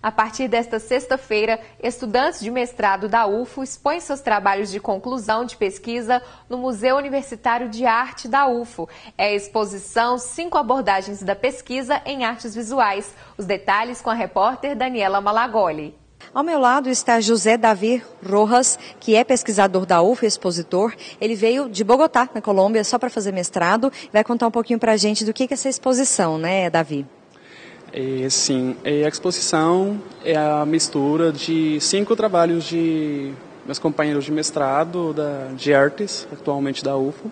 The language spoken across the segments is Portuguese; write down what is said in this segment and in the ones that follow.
A partir desta sexta-feira, estudantes de mestrado da UFO expõem seus trabalhos de conclusão de pesquisa no Museu Universitário de Arte da UFO. É a exposição Cinco Abordagens da Pesquisa em Artes Visuais. Os detalhes com a repórter Daniela Malagoli. Ao meu lado está José Davi Rojas, que é pesquisador da UFO, expositor. Ele veio de Bogotá, na Colômbia, só para fazer mestrado. Vai contar um pouquinho para a gente do que é essa exposição, né, Davi? É, sim, é, a exposição é a mistura de cinco trabalhos de meus companheiros de mestrado da, de artes, atualmente da UFO.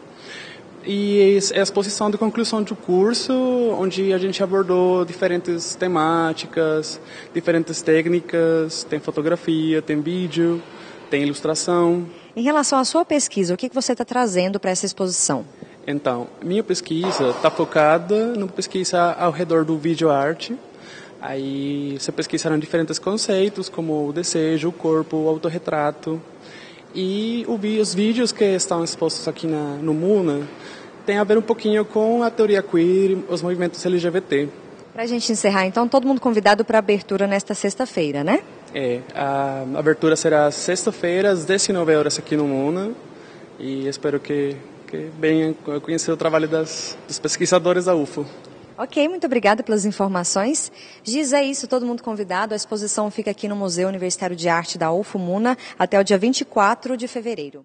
E é a exposição de conclusão do curso, onde a gente abordou diferentes temáticas, diferentes técnicas, tem fotografia, tem vídeo, tem ilustração. Em relação à sua pesquisa, o que você está trazendo para essa exposição? Então, minha pesquisa está focada no pesquisa ao redor do vídeo arte. Aí se pesquisaram diferentes conceitos, como o desejo, o corpo, o autorretrato. E os vídeos que estão expostos aqui na, no MUNA tem a ver um pouquinho com a teoria queer, os movimentos LGBT. Para a gente encerrar, então, todo mundo convidado para a abertura nesta sexta-feira, né? É, a abertura será sexta-feira, às 19 horas aqui no MUNA. E espero que que bem conhecer o trabalho das, dos pesquisadores da UFO. Ok, muito obrigada pelas informações. Giz, é isso, todo mundo convidado. A exposição fica aqui no Museu Universitário de Arte da UFO Muna até o dia 24 de fevereiro.